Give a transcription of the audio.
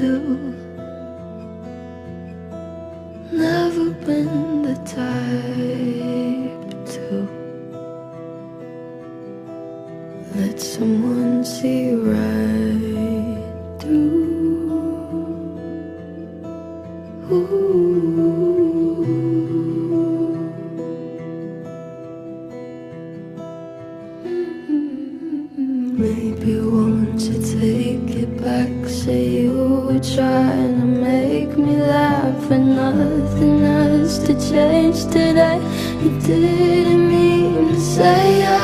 do. Never been the type to let someone see right through. Ooh. Mm-hmm. Maybe won't were trying to make me laugh and nothing else to change today. You didn't mean to say I.